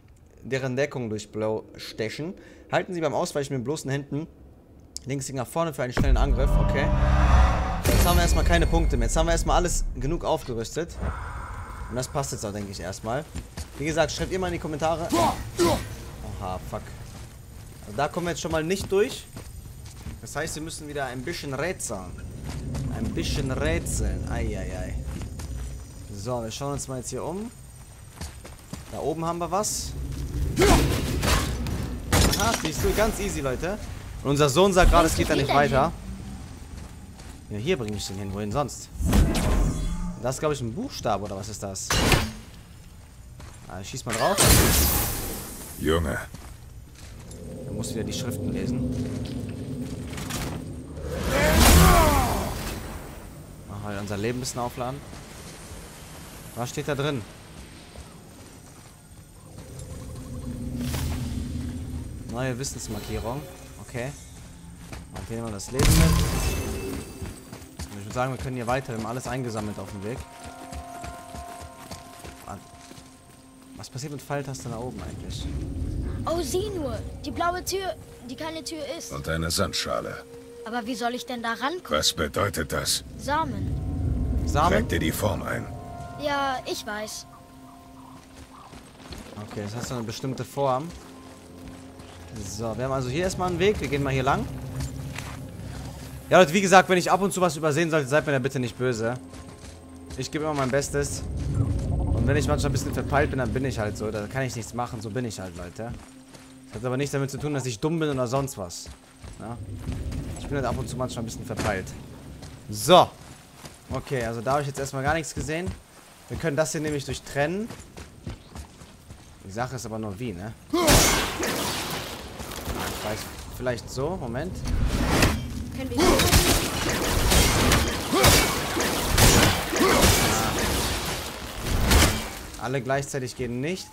A: deren Deckung durchstechen. Halten Sie beim Ausweichen mit bloßen Händen Links nach vorne für einen schnellen Angriff, okay. Jetzt haben wir erstmal keine Punkte mehr. Jetzt haben wir erstmal alles genug aufgerüstet. Und das passt jetzt auch, denke ich, erstmal. Wie gesagt, schreibt ihr mal in die Kommentare. Oha, fuck. Also da kommen wir jetzt schon mal nicht durch. Das heißt, wir müssen wieder ein bisschen rätseln. Ein bisschen rätseln. Eieiei. So, wir schauen uns mal jetzt hier um. Da oben haben wir was. Aha, siehst du, ganz easy, Leute. Und unser Sohn sagt gerade, es geht da nicht weiter. Ja, hier bringe ich den hin. Wohin sonst? Das ist, glaube ich, ein Buchstabe, oder was ist das? Ah, schieß mal drauf.
B: Junge.
A: Du musst wieder die Schriften lesen. Machen wir unser Leben ein bisschen aufladen. Was steht da drin? Neue Wissensmarkierung. Okay. Nehmen wir das Leben mit. Und ich würde sagen, wir können hier weiter. Wir haben alles eingesammelt auf dem Weg. Was passiert mit Pfeiltaste da oben eigentlich?
C: Oh, sieh nur. Die blaue Tür, die keine Tür ist.
B: Und eine Sandschale.
C: Aber wie soll ich denn da rankommen?
B: Was bedeutet das?
C: Samen.
A: Samen?
B: Präg dir die Form ein.
C: Ja, ich weiß.
A: Okay, das heißt so eine bestimmte Form. So, wir haben also hier erstmal einen Weg. Wir gehen mal hier lang. Ja, Leute, wie gesagt, wenn ich ab und zu was übersehen sollte, seid mir da bitte nicht böse. Ich gebe immer mein Bestes. Wenn ich manchmal ein bisschen verpeilt bin, dann bin ich halt so. Da kann ich nichts machen. So bin ich halt, Leute. Das hat aber nichts damit zu tun, dass ich dumm bin oder sonst was. Ja? Ich bin halt ab und zu manchmal ein bisschen verpeilt. So. Okay, also da habe ich jetzt erstmal gar nichts gesehen. Wir können das hier nämlich durchtrennen. Die Sache ist aber nur wie, ne? Vielleicht, vielleicht so, Moment. Können wir Alle gleichzeitig gehen nicht.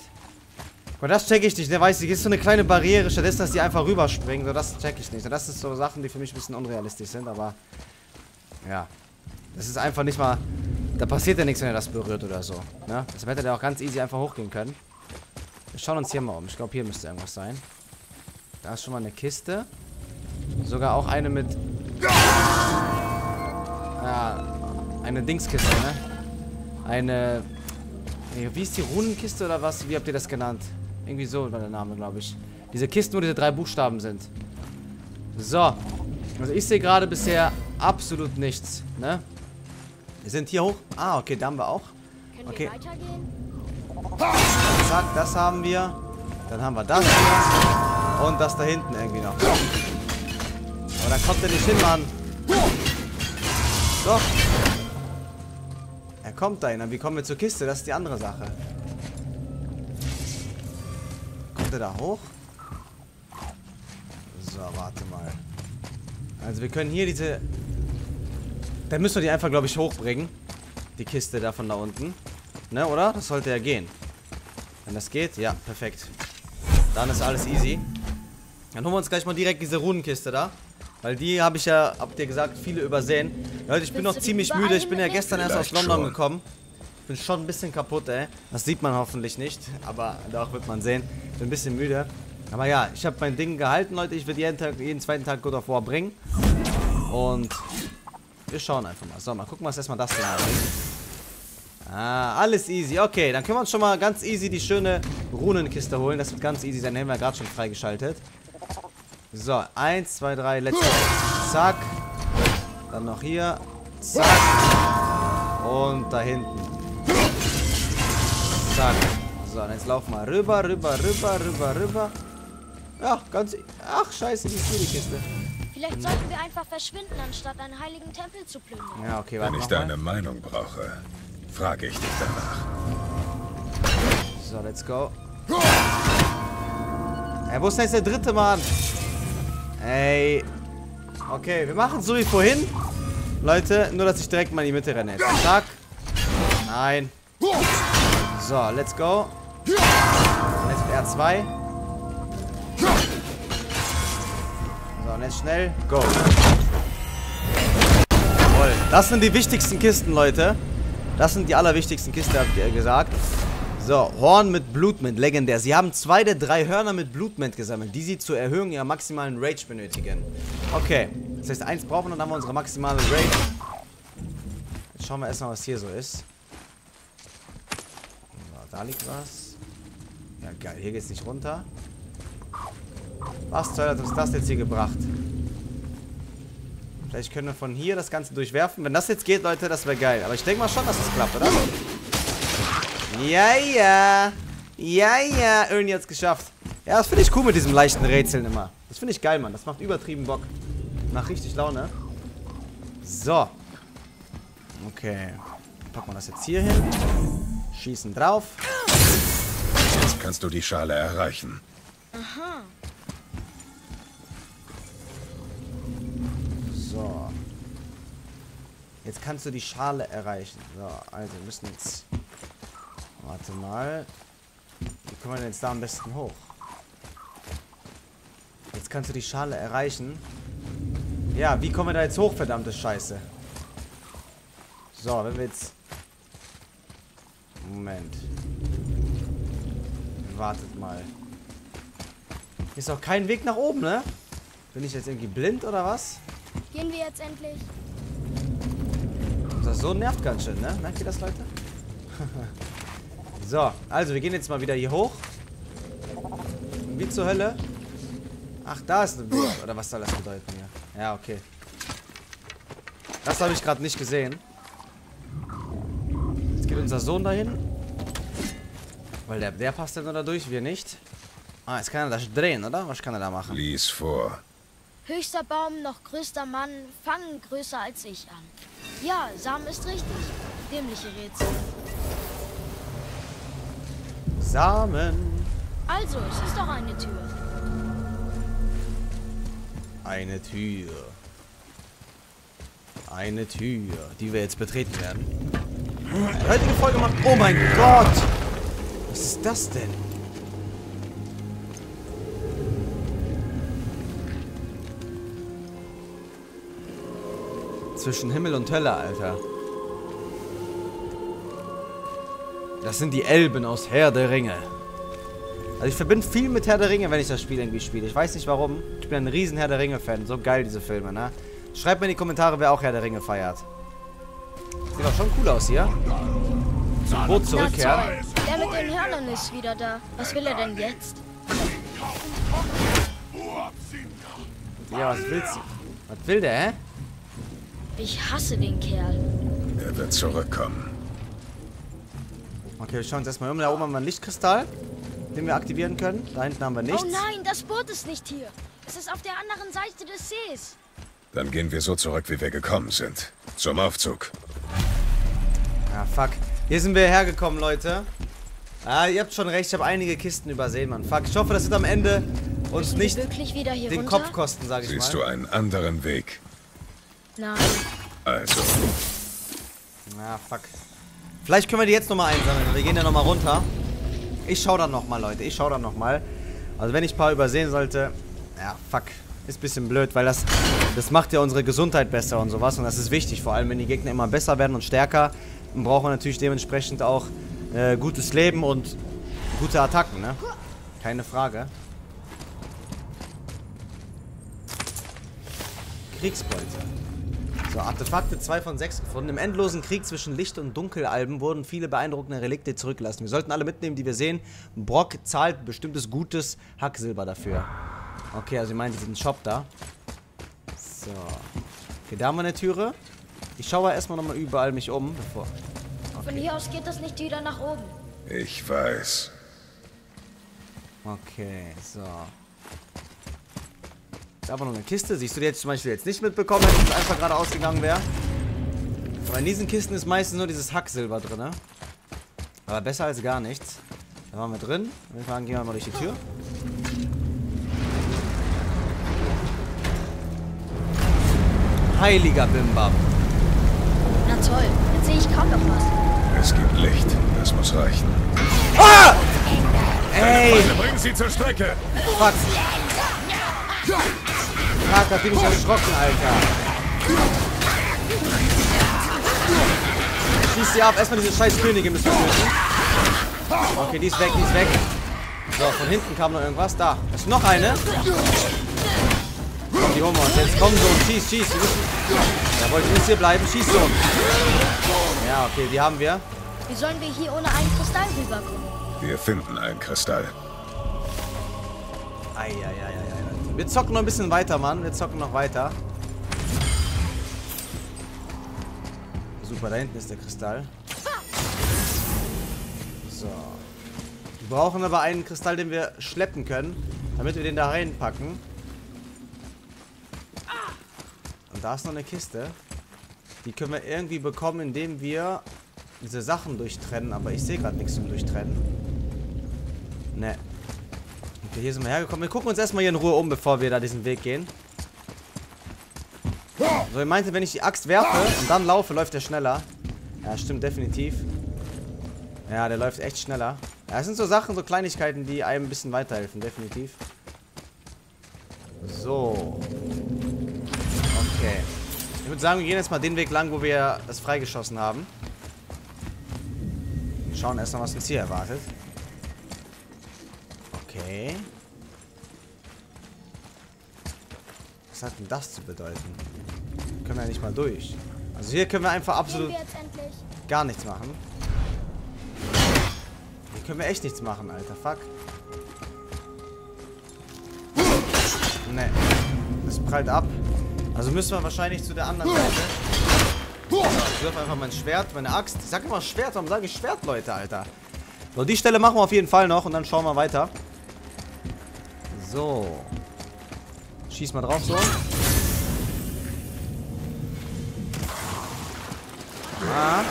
A: Aber das check ich nicht. Der weiß, hier ist so eine kleine Barriere, stattdessen, dass die einfach rüberspringen. So, das check ich nicht. Das sind so Sachen, die für mich ein bisschen unrealistisch sind, aber ja. Das ist einfach nicht mal. Da passiert ja nichts, wenn er das berührt oder so. Ne? Das hätte der auch ganz easy einfach hochgehen können. Wir schauen uns hier mal um. Ich glaube, hier müsste irgendwas sein. Da ist schon mal eine Kiste. Sogar auch eine mit... Ja, eine Dingskiste, ne? Eine... Wie ist die Runenkiste oder was? Wie habt ihr das genannt? Irgendwie so war der Name, glaube ich. Diese Kisten, wo diese drei Buchstaben sind. So. Also ich sehe gerade bisher absolut nichts, ne? Wir sind hier hoch. Ah, okay, da haben wir auch. Okay. Zack, das haben wir. Dann haben wir das hier. Und das da hinten irgendwie noch. Aber da kommt er nicht hin, Mann. So. Er kommt. Und wie kommen wir zur Kiste? Das ist die andere Sache. Kommt er da hoch? So, warte mal. Also wir können hier diese... Dann müssen wir die einfach, glaube ich, hochbringen. Die Kiste da von da unten. Ne, oder? Das sollte ja gehen. Wenn das geht, ja, perfekt. Dann ist alles easy. Dann holen wir uns gleich mal direkt diese Runenkiste da. Weil die habe ich ja, habt ihr gesagt, viele übersehen. Leute, ich bin noch ziemlich müde. Ich bin ja gestern erst aus London gekommen. Bin schon ein bisschen kaputt, ey. Das sieht man hoffentlich nicht. Aber doch wird man sehen. Bin ein bisschen müde. Aber ja, ich habe mein Ding gehalten, Leute. Ich werde jeden, Tag, jeden zweiten Tag God of War bringen. Und wir schauen einfach mal. So, mal gucken, was erstmal das da ist. Ah, alles easy. Okay, dann können wir uns schon mal ganz easy die schöne Runenkiste holen. Das wird ganz easy sein. Den haben wir gerade schon freigeschaltet. So, eins, zwei, drei, let's go. Zack. Dann noch hier. Zack. Und da hinten. Zack. So, und jetzt laufen wir rüber, rüber, rüber, rüber, rüber. Ja, ganz... Ach, scheiße, die ist hier die Kiste.
C: Vielleicht sollten wir einfach verschwinden, anstatt einen heiligen Tempel zu plündern.
A: Ja, okay, warte
B: Wenn ich deine Meinung brauche, frage ich dich danach.
A: So, let's go. Ey, wo ist denn jetzt der dritte Mann? Ey. Okay, wir machen so wie vorhin. Leute, nur dass ich direkt mal in die Mitte renne. Zack. Nein. So, let's go. Jetzt R2. So, und jetzt schnell. Go. Jawohl. Das sind die wichtigsten Kisten, Leute. Das sind die allerwichtigsten Kisten, habt ihr gesagt. So, Horn mit Blutmint, legendär. Sie haben zwei der drei Hörner mit Blutmint gesammelt, die sie zur Erhöhung ihrer maximalen Rage benötigen. Okay, das heißt, eins brauchen und dann haben wir unsere maximale Rage. Jetzt schauen wir erstmal, was hier so ist. So, da liegt was. Ja, geil, hier geht's nicht runter. Was zur Hölle hat uns das jetzt hier gebracht? Vielleicht können wir von hier das Ganze durchwerfen. Wenn das jetzt geht, Leute, das wäre geil. Aber ich denke mal schon, dass das klappt, oder? Ja, ja. Ja, ja. Ernie hat's geschafft. Ja, das finde ich cool mit diesem leichten Rätseln immer. Das finde ich geil, Mann. Das macht übertrieben Bock. Macht richtig Laune. So. Okay. Packen wir das jetzt hier hin. Schießen drauf.
B: Jetzt kannst du die Schale erreichen.
C: Aha.
A: So. Jetzt kannst du die Schale erreichen. So, also wir müssen jetzt... Warte mal. Wie kommen wir denn jetzt da am besten hoch? Jetzt kannst du die Schale erreichen. Ja, wie kommen wir da jetzt hoch, verdammte Scheiße? So, wenn wir jetzt... Moment. Wartet mal. Hier ist auch kein Weg nach oben, ne? Bin ich jetzt irgendwie blind oder was?
C: Gehen wir jetzt endlich?
A: Das so nervt ganz schön, ne? Merkt ihr das, Leute? so, also wir gehen jetzt mal wieder hier hoch. Wie zur Hölle? Ach, da ist eine Weg. Oder was soll das bedeuten hier? Ja, okay. Das habe ich gerade nicht gesehen. Jetzt geht unser Sohn dahin. Weil der, der passt ja nur da durch, wir nicht. Ah, jetzt kann er das drehen, oder? Was kann er da machen?
B: Lies vor.
C: Höchster Baum, noch größter Mann, fangen größer als ich an. Ja, Sam ist richtig. Dämliche Rätsel.
A: Samen.
C: Also, es ist doch eine Tür.
A: Eine Tür. Eine Tür, die wir jetzt betreten werden. Die heutige Folge macht... Oh mein Gott! Was ist das denn? Zwischen Himmel und Hölle, Alter. Das sind die Elben aus Herr der Ringe. Also ich verbinde viel mit Herr der Ringe, wenn ich das Spiel irgendwie spiele. Ich weiß nicht warum. Ich bin ein riesen Herr der Ringe-Fan. So geil, diese Filme, ne? Schreibt mir in die Kommentare, wer auch Herr der Ringe feiert. Sieht doch schon cool aus hier. Zum Boot zurückkehren.
C: Der mit den Hörnern ist wieder da. Was will er denn jetzt?
A: Ja, was willst du? Was will der, hä?
C: Ich hasse den Kerl.
B: Er wird zurückkommen.
A: Okay, wir schauen uns erstmal um. Da oben haben wir einen Lichtkristall, den wir aktivieren können. Da hinten haben wir nichts.
C: Oh nein, das Boot ist nicht hier. Es ist auf der anderen Seite des Sees.
B: Dann gehen wir so zurück, wie wir gekommen sind. Zum Aufzug.
A: Ja, fuck. Hier sind wir hergekommen, Leute. Ah, ihr habt schon recht, ich habe einige Kisten übersehen, Mann. Fuck, ich hoffe, das wird am Ende uns nicht
C: wirklich wieder hier
A: den
C: runter?
A: Kopf kosten, sage ich
B: Siehst
A: mal.
B: du einen anderen Weg?
C: Nein.
B: Also,
A: Ja, fuck. Vielleicht können wir die jetzt nochmal einsammeln. Wir gehen ja nochmal runter. Ich schau dann nochmal, Leute. Ich schau dann nochmal. Also wenn ich ein paar übersehen sollte... Ja, fuck. Ist ein bisschen blöd, weil das, das macht ja unsere Gesundheit besser und sowas. Und das ist wichtig. Vor allem, wenn die Gegner immer besser werden und stärker, dann brauchen wir natürlich dementsprechend auch äh, gutes Leben und gute Attacken, ne? Keine Frage. Kriegsbeute. So, Artefakte 2 von 6 gefunden. Im endlosen Krieg zwischen Licht- und Dunkelalben wurden viele beeindruckende Relikte zurückgelassen. Wir sollten alle mitnehmen, die wir sehen. Brock zahlt bestimmtes gutes Hacksilber dafür. Okay, also ihr meint diesen Shop da. So. Okay, da haben wir eine Türe. Ich schaue erstmal nochmal überall mich um, bevor...
C: Von hier aus geht das nicht wieder nach oben.
B: ich weiß.
A: Okay, so. Da war noch eine Kiste. Siehst du die jetzt zum Beispiel jetzt nicht mitbekommen, wenn es einfach gerade ausgegangen wäre? Aber in diesen Kisten ist meistens nur dieses Hacksilber drin. ne? Aber besser als gar nichts. Da waren wir drin. Dann gehen wir mal durch die Tür. Heiliger Bimbam.
C: Na toll, jetzt sehe ich kaum noch was.
B: Es gibt Licht. Das muss reichen.
A: Ah! Ey!
B: Bringen sie zur Strecke!
A: Fuck. Fuck, da bin ich erschrocken, Alter. Schieß sie ab. Erstmal diese scheiß Königin müssen wir töten. Okay, die ist weg, die ist weg. So, von hinten kam noch irgendwas. Da. Ist noch eine. Komm, die holen wir uns. Jetzt komm so und schieß, schieß. Wir müssen... Ja, wollt ihr nicht hier bleiben? Schieß so. Ja, okay, die haben wir.
C: Wie sollen wir hier ohne einen Kristall rüberkommen?
B: Wir finden einen Kristall.
A: Eieieiei. Wir zocken noch ein bisschen weiter, Mann. Wir zocken noch weiter. Super, da hinten ist der Kristall. So. Wir brauchen aber einen Kristall, den wir schleppen können, damit wir den da reinpacken. Und da ist noch eine Kiste. Die können wir irgendwie bekommen, indem wir diese Sachen durchtrennen. Aber ich sehe gerade nichts zum Durchtrennen. Ne. Okay, hier sind wir hergekommen. Wir gucken uns erstmal hier in Ruhe um, bevor wir da diesen Weg gehen. So, ihr meinte, wenn ich die Axt werfe und dann laufe, läuft der schneller. Ja, stimmt definitiv. Ja, der läuft echt schneller. Ja, das sind so Sachen, so Kleinigkeiten, die einem ein bisschen weiterhelfen, definitiv. So. Okay. Ich würde sagen, wir gehen jetzt mal den Weg lang, wo wir das freigeschossen haben. Schauen erstmal, was uns hier erwartet. Okay. Was hat denn das zu bedeuten? Können wir ja nicht mal durch. Also hier können wir einfach absolut
C: wir
A: gar nichts machen. Hier können wir echt nichts machen, Alter. Fuck. Ne. Das prallt ab. Also müssen wir wahrscheinlich zu der anderen Seite. So, ich wirf einfach mein Schwert, meine Axt. Ich sag immer Schwert, warum sage ich Schwert, Leute, Alter? So, die Stelle machen wir auf jeden Fall noch und dann schauen wir weiter. So. Schieß mal drauf, so. Ah.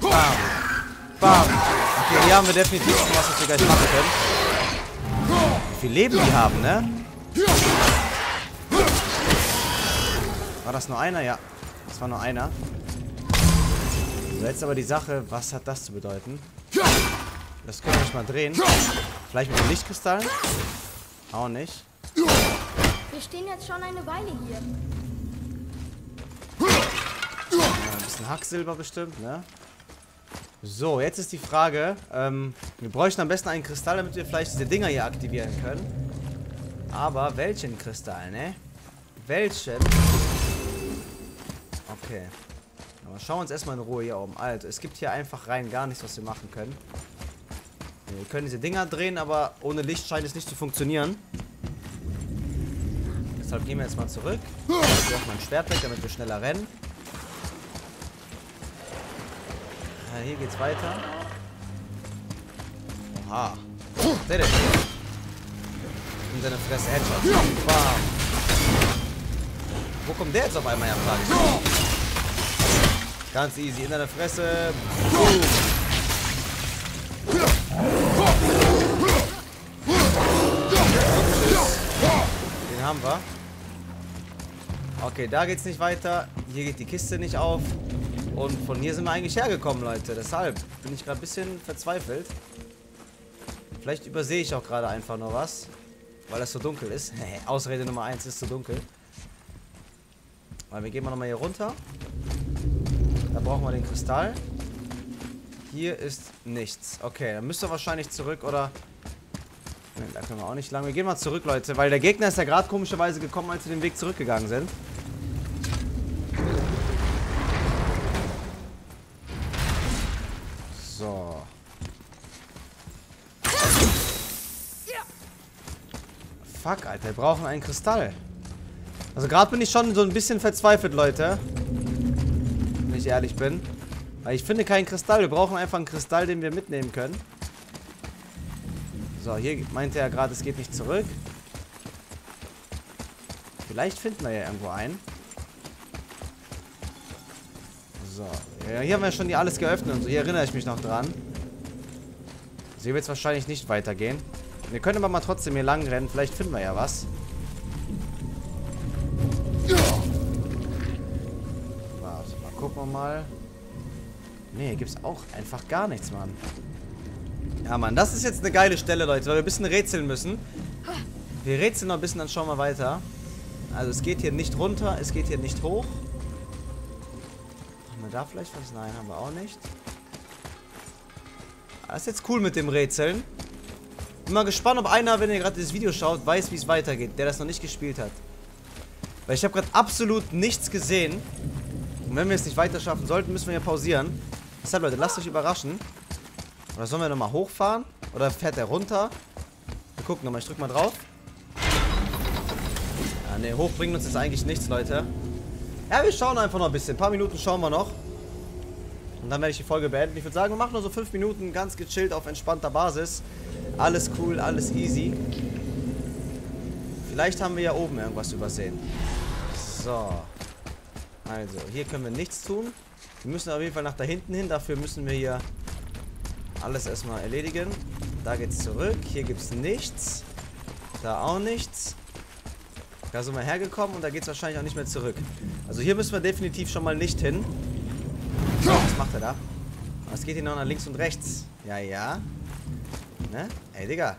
A: Bam. Bam. Okay, hier haben wir definitiv schon was, was wir gleich machen können. Wie viel Leben die haben, ne? War das nur einer? Ja. Das war nur einer. So, jetzt aber die Sache, was hat das zu bedeuten? Das können wir nicht mal drehen. Vielleicht mit dem Lichtkristall? Auch nicht.
C: Wir stehen jetzt schon eine Weile hier.
A: Ja, ein bisschen Hacksilber bestimmt, ne? So, jetzt ist die Frage, ähm, wir bräuchten am besten einen Kristall, damit wir vielleicht diese Dinger hier aktivieren können. Aber welchen Kristall, ne? Welchen? Okay. Aber schauen wir uns erstmal in Ruhe hier oben. Also, es gibt hier einfach rein gar nichts, was wir machen können. Wir können diese Dinger drehen, aber ohne Licht scheint es nicht zu funktionieren. Deshalb gehen wir jetzt mal zurück. Ich werfe mein Schwert weg, damit wir schneller rennen. Ja, hier geht's weiter. Oha. Der denn? In seine Fresse Headshot. Bam. Wo kommt der jetzt auf einmal her. Ganz easy. In deine Fresse. Boom. Haben wir. Okay, da geht's nicht weiter. Hier geht die Kiste nicht auf. Und von hier sind wir eigentlich hergekommen, Leute. Deshalb bin ich gerade ein bisschen verzweifelt. Vielleicht übersehe ich auch gerade einfach nur was. Weil es so dunkel ist. Ausrede Nummer 1 ist so dunkel. Weil wir gehen mal nochmal hier runter. Da brauchen wir den Kristall. Hier ist nichts. Okay, dann müsst ihr wahrscheinlich zurück oder... Da können wir auch nicht lang. Wir gehen mal zurück, Leute. Weil der Gegner ist ja gerade komischerweise gekommen, als wir den Weg zurückgegangen sind. So. Fuck, Alter. Wir brauchen einen Kristall. Also gerade bin ich schon so ein bisschen verzweifelt, Leute. Wenn ich ehrlich bin. Weil ich finde keinen Kristall. Wir brauchen einfach einen Kristall, den wir mitnehmen können. So, hier meinte er gerade, es geht nicht zurück. Vielleicht finden wir ja irgendwo einen. So. Ja, hier haben wir schon die alles geöffnet und so. Hier erinnere ich mich noch dran. So, hier wird es wahrscheinlich nicht weitergehen. Wir können aber mal trotzdem hier lang rennen. Vielleicht finden wir ja was. Warte, mal gucken wir mal. Nee, hier gibt es auch einfach gar nichts, Mann. Ja, Mann, das ist jetzt eine geile Stelle, Leute, weil wir ein bisschen rätseln müssen. Wir rätseln noch ein bisschen, dann schauen wir weiter. Also es geht hier nicht runter, es geht hier nicht hoch. Haben wir da vielleicht was? Nein, haben wir auch nicht. Das ist jetzt cool mit dem Rätseln. Bin mal gespannt, ob einer, wenn ihr gerade dieses Video schaut, weiß, wie es weitergeht, der das noch nicht gespielt hat. Weil ich habe gerade absolut nichts gesehen. Und wenn wir es nicht weiter schaffen sollten, müssen wir ja pausieren. Deshalb, Leute, lasst euch überraschen. Oder sollen wir nochmal hochfahren? Oder fährt er runter? Wir gucken nochmal. Ich drück mal drauf. Ja, ne, hoch bringt uns jetzt eigentlich nichts, Leute. Ja, wir schauen einfach noch ein bisschen. Ein paar Minuten schauen wir noch. Und dann werde ich die Folge beenden. Ich würde sagen, wir machen nur so fünf Minuten ganz gechillt auf entspannter Basis. Alles cool, alles easy. Vielleicht haben wir ja oben irgendwas übersehen. So. Also, hier können wir nichts tun. Wir müssen auf jeden Fall nach da hinten hin. Dafür müssen wir hier alles erstmal erledigen. Da geht's zurück. Hier gibt's nichts. Da auch nichts. Da sind wir hergekommen und da geht's wahrscheinlich auch nicht mehr zurück. Also hier müssen wir definitiv schon mal nicht hin. So, was macht er da? Was geht hier noch nach links und rechts? Ja, ja. Ne? Ey, Digga.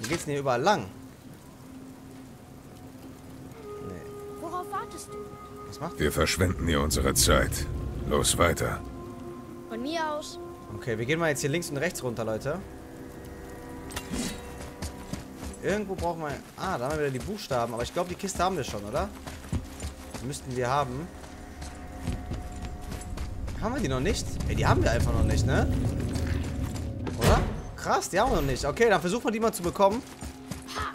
A: Wo geht's denn hier überall lang? Nee.
C: Worauf wartest du?
A: Was macht
B: Wir verschwenden hier unsere Zeit. Los weiter.
C: Von mir aus.
A: Okay, wir gehen mal jetzt hier links und rechts runter, Leute. Irgendwo brauchen wir... Ah, da haben wir wieder die Buchstaben. Aber ich glaube, die Kiste haben wir schon, oder? Müssten wir haben. Haben wir die noch nicht? Ey, die haben wir einfach noch nicht, ne? Oder? Krass, die haben wir noch nicht. Okay, dann versuchen wir die mal zu bekommen.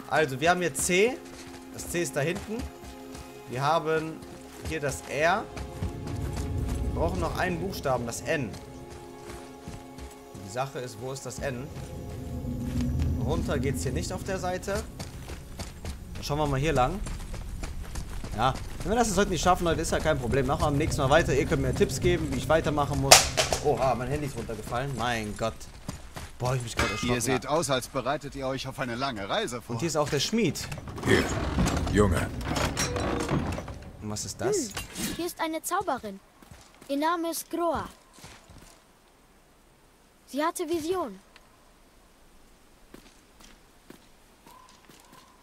A: Also, wir haben hier C. Das C ist da hinten. Wir haben hier das R. Wir brauchen noch einen Buchstaben, das N. Die Sache ist, wo ist das N? Runter geht es hier nicht auf der Seite. Dann schauen wir mal hier lang. Ja, wenn wir das jetzt heute nicht schaffen, Leute, ist ja kein Problem. Machen wir am nächsten Mal weiter. Ihr könnt mir Tipps geben, wie ich weitermachen muss. Oha, mein Handy ist runtergefallen. Mein Gott. Boah, ich mich gerade erschrocken.
D: Ihr seht aus, als bereitet ihr euch auf eine lange Reise vor.
A: Und hier ist auch der Schmied.
B: Hier, Junge.
A: Und was ist das?
C: Hier ist eine Zauberin. Ihr Name ist Groa. Sie hatte Vision.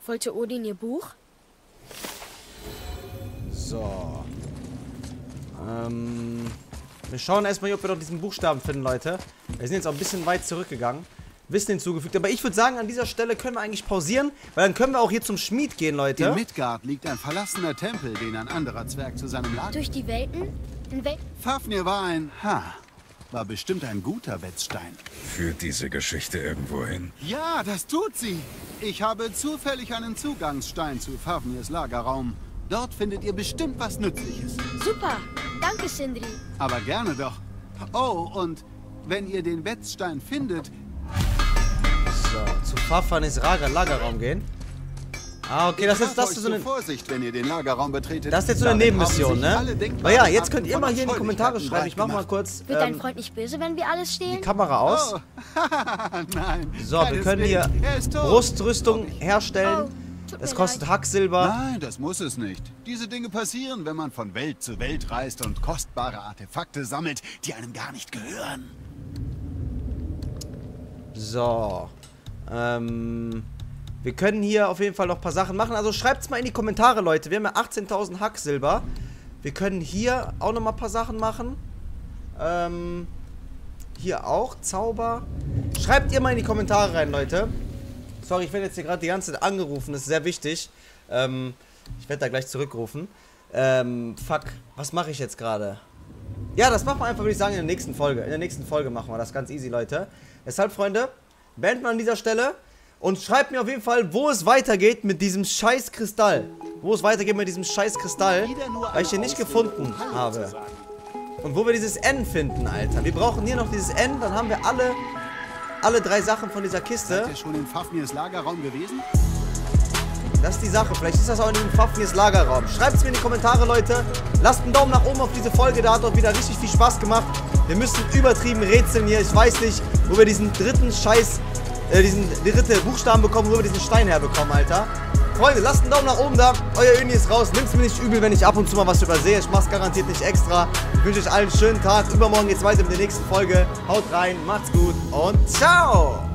C: Wollte Odin ihr Buch?
A: So. Ähm. Wir schauen erstmal, ob wir noch diesen Buchstaben finden, Leute. Wir sind jetzt auch ein bisschen weit zurückgegangen. Wissen hinzugefügt. Aber ich würde sagen, an dieser Stelle können wir eigentlich pausieren, weil dann können wir auch hier zum Schmied gehen, Leute.
D: In Midgard liegt ein verlassener Tempel, den ein anderer Zwerg zu seinem Lager...
C: Durch die Welten? In Wel
D: Fafnir war ein... Ha, war bestimmt ein guter Wetzstein.
B: Führt diese Geschichte irgendwo hin?
D: Ja, das tut sie. Ich habe zufällig einen Zugangsstein zu Fafnirs Lagerraum. Dort findet ihr bestimmt was Nützliches.
C: Super. Danke, Sindri.
D: Aber gerne doch. Oh, und wenn ihr den Wetzstein findet,
A: So, zu Fafanis Rager Lagerraum gehen. Ah, okay, das ist, das ist so eine...
D: Vorsicht, wenn ihr den Lagerraum betretet.
A: Das ist jetzt so eine Nebenmission, ne? Aber ja, jetzt könnt ihr mal hier in die Kommentare schreiben. Ich mach mal kurz
C: Wird dein
A: ähm,
C: Freund nicht böse, wenn wir alles
A: die
C: stehlen?
A: Kamera aus.
D: Oh. Nein.
A: So, wir können hier.
D: Er.
A: Brustrüstung herstellen.
C: Oh,
A: Das kostet
C: leid.
A: Hacksilber.
D: Nein, das muss es nicht. Diese Dinge passieren, wenn man von Welt zu Welt reist und kostbare Artefakte sammelt, die einem gar nicht gehören.
A: So. Ähm, wir können hier auf jeden Fall noch ein paar Sachen machen. Also schreibt es mal in die Kommentare, Leute. Wir haben ja 18.000 Hacksilber. Wir können hier auch noch mal ein paar Sachen machen. Ähm, hier auch. Zauber. Schreibt ihr mal in die Kommentare rein, Leute. Sorry, ich werde jetzt hier gerade die ganze Zeit angerufen. Das ist sehr wichtig. Ähm, ich werde da gleich zurückrufen. Ähm, fuck. Was mache ich jetzt gerade? Ja, das machen wir einfach, würde ich sagen, in der nächsten Folge. In der nächsten Folge machen wir das ganz easy, Leute. Deshalb, Freunde, beenden wir an dieser Stelle. Und schreibt mir auf jeden Fall, wo es weitergeht mit diesem scheiß Kristall. Wo es weitergeht mit diesem scheiß Kristall, weil ich
D: eine
A: nicht gefunden habe. Und wo wir dieses N finden, Alter. Wir brauchen hier noch dieses N, dann haben wir alle, alle drei Sachen von dieser Kiste.
D: Seid ihr schon in Fafnirs Lagerraum gewesen?
A: Das ist die Sache. Vielleicht ist das auch in diesem Fafnirs Lagerraum. Schreibt es mir in die Kommentare, Leute. Lasst einen Daumen nach oben auf diese Folge. Da hat doch wieder richtig viel Spaß gemacht. Wir müssen übertrieben rätseln hier. Ich weiß nicht, wo wir diesen dritten Scheiß, äh, diesen dritte Buchstaben bekommen, wo wir diesen Stein herbekommen, Alter. Freunde, lasst einen Daumen nach oben da. Euer Öni ist raus. Nimmt's mir nicht übel, wenn ich ab und zu mal was übersehe. Ich mach's garantiert nicht extra. Ich wünsche euch allen einen schönen Tag. Übermorgen geht's weiter mit der nächsten Folge. Haut rein, macht's gut und ciao!